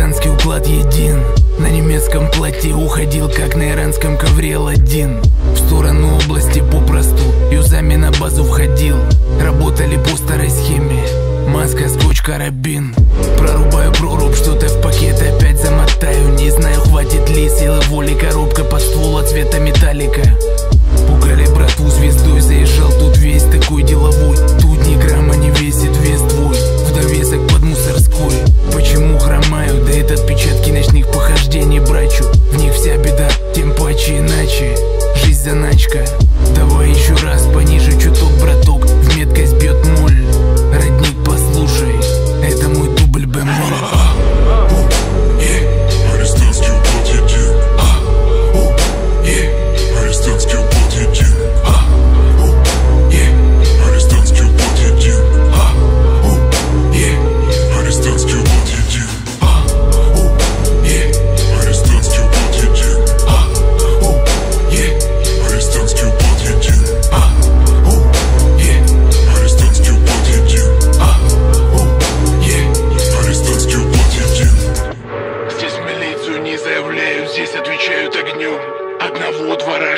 Гражданский уклад един. На немецком плоте уходил, как на иранском ковре один. В сторону области попросту Юзами на базу входил. Работали по старой схеме. Маска, скотч, карабин. Прорубаю прорубь, что-то в пакет опять замотаю. Не знаю, хватит ли силы воли. Коробка под ствола цвета металлика. Заначка Давай еще раз пониже чуток, браток. В меткость бьет моль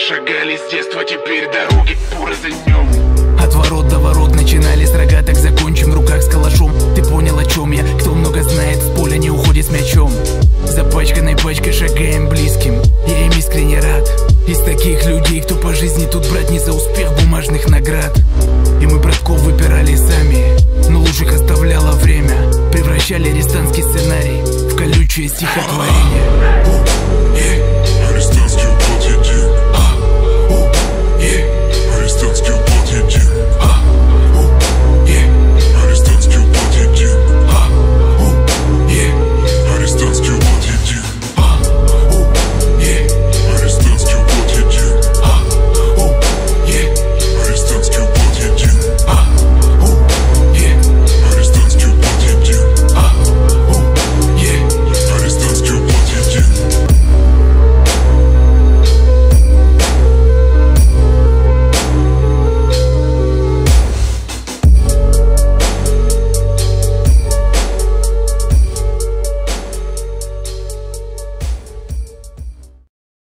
Шагали с детства, теперь дороги порознем От ворот до ворот начинали с рогаток Закончим в руках с калашом. Ты понял о чем я? Кто много знает, с поля не уходит с мячом. Запачканной пачкой шагаем близким. Я им искренне рад. Из таких людей, кто по жизни тут брать не за успех бумажных наград. И мы братков выбирали сами Но лучших оставляло время. Превращали арестантский сценарий В колючее стихотворение